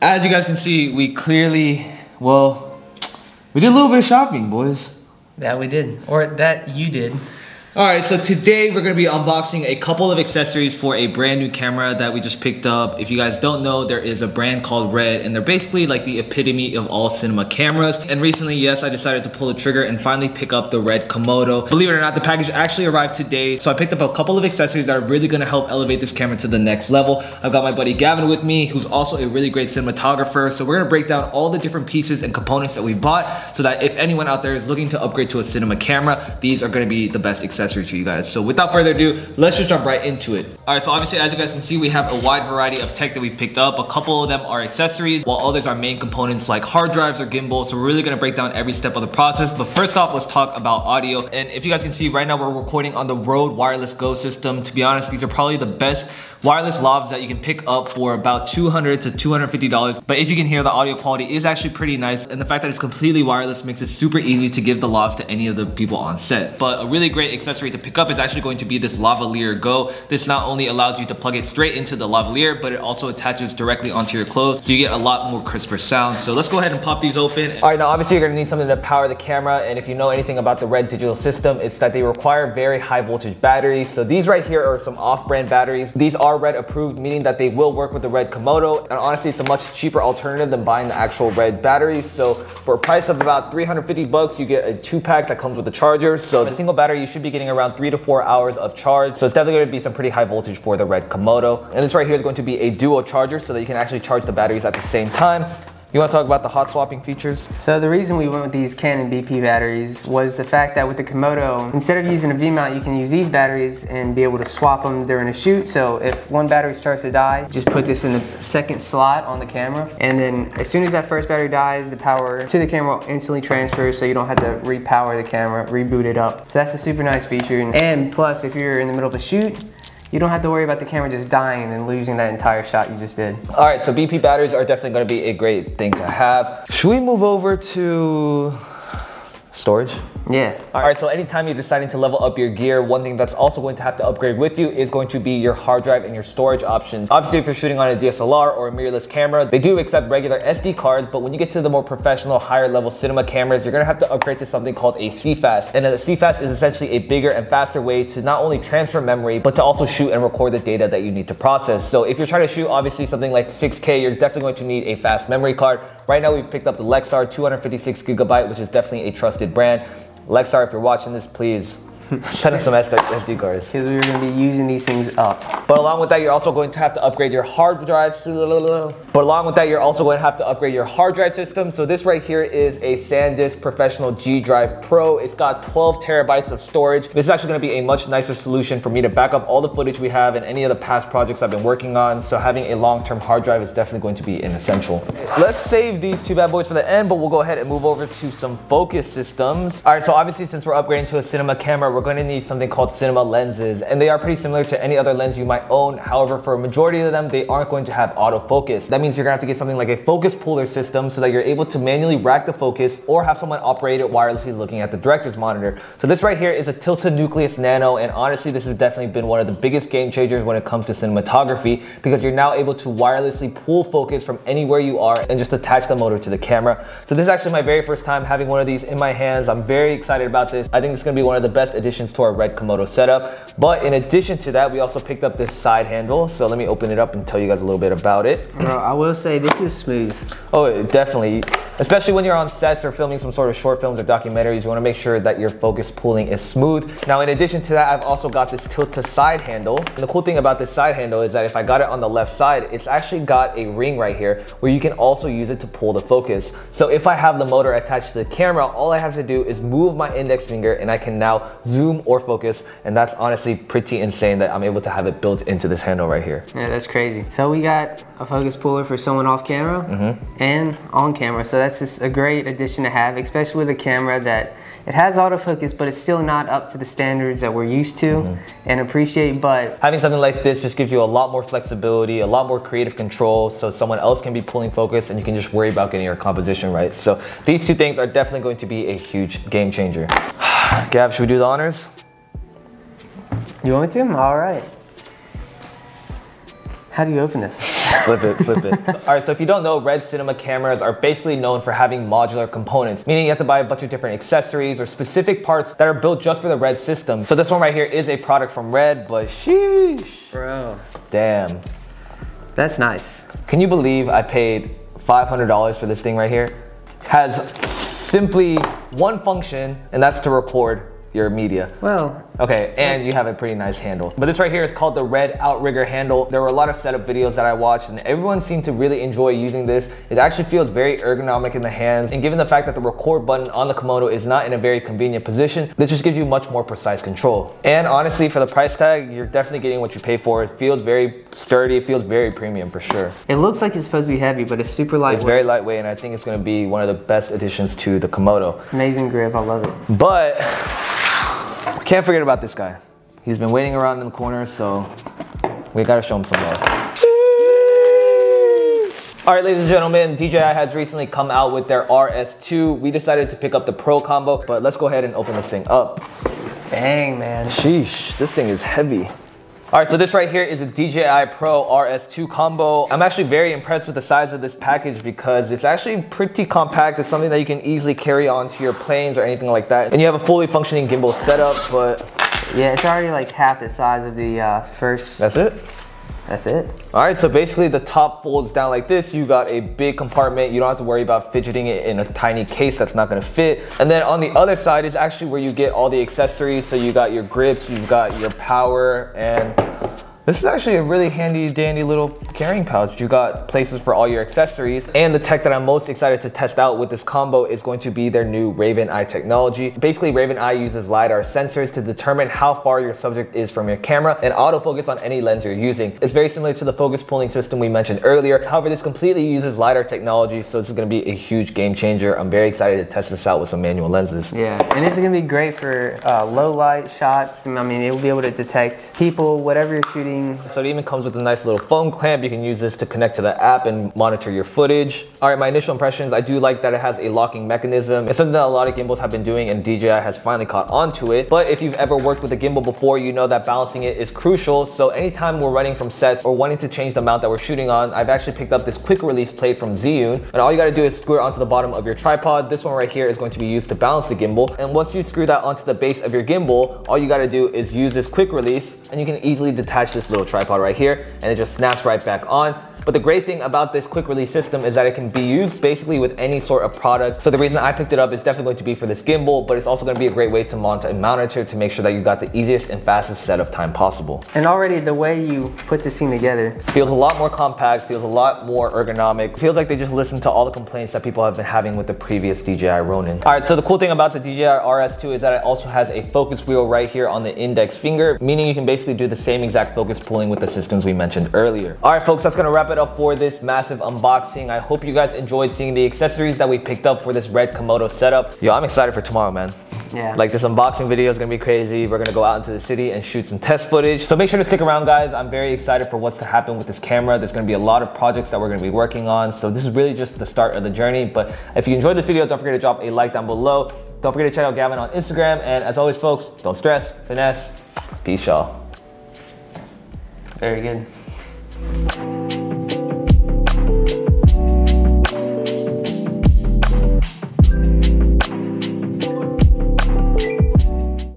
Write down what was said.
As you guys can see, we clearly, well, we did a little bit of shopping, boys. That we did, or that you did. All right, so today we're gonna be unboxing a couple of accessories for a brand new camera that we just picked up. If you guys don't know, there is a brand called Red, and they're basically like the epitome of all cinema cameras. And recently, yes, I decided to pull the trigger and finally pick up the Red Komodo. Believe it or not, the package actually arrived today. So I picked up a couple of accessories that are really gonna help elevate this camera to the next level. I've got my buddy Gavin with me, who's also a really great cinematographer. So we're gonna break down all the different pieces and components that we bought so that if anyone out there is looking to upgrade to a cinema camera, these are gonna be the best accessories for you guys. So without further ado, let's just jump right into it. All right, so obviously as you guys can see, we have a wide variety of tech that we've picked up. A couple of them are accessories, while others are main components like hard drives or gimbals. So we're really gonna break down every step of the process. But first off, let's talk about audio. And if you guys can see right now, we're recording on the Rode Wireless Go system. To be honest, these are probably the best wireless lavs that you can pick up for about 200 to $250. But if you can hear, the audio quality is actually pretty nice. And the fact that it's completely wireless makes it super easy to give the lavs to any of the people on set. But a really great accessory to pick up is actually going to be this Lavalier Go. This not only allows you to plug it straight into the lavalier, but it also attaches directly onto your clothes. So you get a lot more crisper sound. So let's go ahead and pop these open. All right, now obviously you're gonna need something to power the camera. And if you know anything about the Red digital system, it's that they require very high voltage batteries. So these right here are some off-brand batteries. These are Red approved, meaning that they will work with the Red Komodo. And honestly, it's a much cheaper alternative than buying the actual Red batteries. So for a price of about 350 bucks, you get a two pack that comes with the charger. So a single battery, you should be getting around three to four hours of charge. So it's definitely gonna be some pretty high voltage for the Red Komodo. And this right here is going to be a dual charger so that you can actually charge the batteries at the same time. You wanna talk about the hot swapping features? So the reason we went with these Canon BP batteries was the fact that with the Komodo, instead of using a V-mount, you can use these batteries and be able to swap them during a shoot. So if one battery starts to die, just put this in the second slot on the camera. And then as soon as that first battery dies, the power to the camera instantly transfers so you don't have to repower the camera, reboot it up. So that's a super nice feature. And plus, if you're in the middle of a shoot, you don't have to worry about the camera just dying and losing that entire shot you just did. All right, so BP batteries are definitely gonna be a great thing to have. Should we move over to storage? Yeah. All right, so anytime you're deciding to level up your gear, one thing that's also going to have to upgrade with you is going to be your hard drive and your storage options. Obviously, if you're shooting on a DSLR or a mirrorless camera, they do accept regular SD cards, but when you get to the more professional, higher level cinema cameras, you're gonna have to upgrade to something called a CFast. And a CFast is essentially a bigger and faster way to not only transfer memory, but to also shoot and record the data that you need to process. So if you're trying to shoot obviously something like 6K, you're definitely going to need a fast memory card. Right now, we've picked up the Lexar 256 gigabyte, which is definitely a trusted brand. Lexar, if you're watching this, please send us some SD cards. Because we are going to be using these things up. But along with that, you're also going to have to upgrade your hard drive. But along with that, you're also going to have to upgrade your hard drive system. So this right here is a SanDisk Professional G Drive Pro. It's got 12 terabytes of storage. This is actually going to be a much nicer solution for me to back up all the footage we have and any of the past projects I've been working on. So having a long-term hard drive is definitely going to be an essential. Let's save these two bad boys for the end, but we'll go ahead and move over to some focus systems. All right, so obviously since we're upgrading to a cinema camera, we're going to need something called cinema lenses, and they are pretty similar to any other lens you might own. However, for a majority of them, they aren't going to have autofocus. That means you're gonna have to get something like a focus puller system so that you're able to manually rack the focus or have someone operate it wirelessly looking at the director's monitor. So this right here is a Tilta nucleus nano, and honestly, this has definitely been one of the biggest game changers when it comes to cinematography because you're now able to wirelessly pull focus from anywhere you are and just attach the motor to the camera. So this is actually my very first time having one of these in my hands. I'm very excited about this. I think it's gonna be one of the best additions to our Red Komodo setup. But in addition to that, we also picked up this side handle. So let me open it up and tell you guys a little bit about it. Bro, I will say this is smooth. Oh, definitely. Especially when you're on sets or filming some sort of short films or documentaries, you wanna make sure that your focus pulling is smooth. Now, in addition to that, I've also got this Tilta side handle. And the cool thing about this side handle is that if I got it on the left side, it's actually got a ring right here where you can also use it to pull the focus. So if I have the motor attached to the camera, all I have to do is move my index finger and I can now zoom or focus. And that's honestly pretty insane that I'm able to have it built into this handle right here. Yeah, that's crazy. So we got a focus puller for someone off camera mm-hmm. and on camera. So that's just a great addition to have, especially with a camera that it has autofocus, but it's still not up to the standards that we're used to mm-hmm. and appreciate. But Having something like this just gives you a lot more flexibility, a lot more creative control, so someone else can be pulling focus and you can just worry about getting your composition right. So these two things are definitely going to be a huge game changer. Gab, should we do the honors? you want me to? All right. How do you open this? flip it, flip it. All right, so if you don't know, Red Cinema cameras are basically known for having modular components, meaning you have to buy a bunch of different accessories or specific parts that are built just for the Red system. So this one right here is a product from Red, but sheesh. Bro. Damn. That's nice. Can you believe I paid $500 for this thing right here? Has simply one function, and that's to record your media. Well, Okay, and you have a pretty nice handle. But this right here is called the Red Outrigger handle. There were a lot of setup videos that I watched, and everyone seemed to really enjoy using this. It actually feels very ergonomic in the hands, and given the fact that the record button on the Komodo is not in a very convenient position, this just gives you much more precise control. And honestly, for the price tag, you're definitely getting what you pay for. It feels very sturdy, it feels very premium for sure. it looks like it's supposed to be heavy, but it's super lightweight. It's very lightweight, and I think it's gonna be one of the best additions to the Komodo. Amazing grip. I love it. But can't forget about this guy. He's been waiting around in the corner, so we gotta show him some love. All right, ladies and gentlemen, DJI has recently come out with their RS2. We decided to pick up the Pro combo, but let's go ahead and open this thing up. Dang, man. Sheesh, this thing is heavy. All right, so this right here is a DJI Pro RS2 combo. I'm actually very impressed with the size of this package because it's actually pretty compact. It's something that you can easily carry onto your planes or anything like that. And you have a fully functioning gimbal setup, but Yeah, it's already like half the size of the uh, first. that's it. That's it. All right, so basically the top folds down like this. You got a big compartment. You don't have to worry about fidgeting it in a tiny case that's not gonna fit. And then on the other side is actually where you get all the accessories. So you got your grips, you've got your power, and this is actually a really handy dandy little carrying pouch. You got places for all your accessories. And the tech that I'm most excited to test out with this combo is going to be their new Raven Eye technology. Basically, Raven Eye uses LiDAR sensors to determine how far your subject is from your camera and autofocus on any lens you're using. It's very similar to the focus pulling system we mentioned earlier. However, this completely uses LiDAR technology, so this is gonna be a huge game changer. I'm very excited to test this out with some manual lenses. Yeah, and this is gonna be great for uh, low light shots. I mean, it will be able to detect people, whatever you're shooting. So it even comes with a nice little phone clamp. You can use this to connect to the app and monitor your footage. All right, my initial impressions, I do like that it has a locking mechanism. It's something that a lot of gimbals have been doing and DJI has finally caught on to it. But if you've ever worked with a gimbal before, you know that balancing it is crucial. So anytime we're running from sets or wanting to change the mount that we're shooting on, I've actually picked up this quick release plate from Zhiyun. And all you gotta do is screw it onto the bottom of your tripod. This one right here is going to be used to balance the gimbal. And once you screw that onto the base of your gimbal, all you gotta do is use this quick release and you can easily detach this little tripod right here and it just snaps right back on. But the great thing about this quick release system is that it can be used basically with any sort of product. So the reason I picked it up is definitely going to be for this gimbal, but it's also going to be a great way to mount a monitor to make sure that you got the easiest and fastest setup time possible. And already the way you put this thing together, Feels a lot more compact, feels a lot more ergonomic. Feels like they just listened to all the complaints that people have been having with the previous DJI Ronin. All right, so the cool thing about the DJI RS2 is that it also has a focus wheel right here on the index finger, meaning you can basically do the same exact focus pulling with the systems we mentioned earlier. All right, folks, that's gonna wrap it up for this massive unboxing. I hope you guys enjoyed seeing the accessories that we picked up for this red Komodo setup. Yo, I'm excited for tomorrow, man. Yeah. Like this unboxing video is gonna be crazy. We're gonna go out into the city and shoot some test footage. So make sure to stick around, guys. I'm very excited for what's to happen with this camera. There's gonna be a lot of projects that we're gonna be working on. So this is really just the start of the journey. But if you enjoyed this video, don't forget to drop a like down below. Don't forget to check out Gavin on Instagram. And as always, folks, don't stress, finesse. Peace, y'all. very good.